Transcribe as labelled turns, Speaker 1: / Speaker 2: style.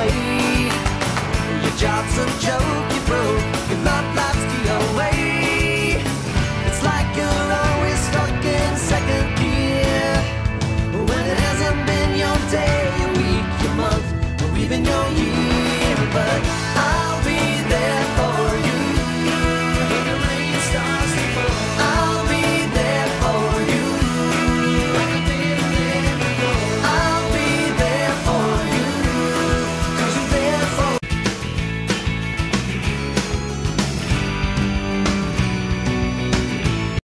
Speaker 1: away. Your job's a joke, you broke. Your love life's key away. It's like you're always stuck in second gear. When it hasn't been your day, your week, your month, or even your year. But I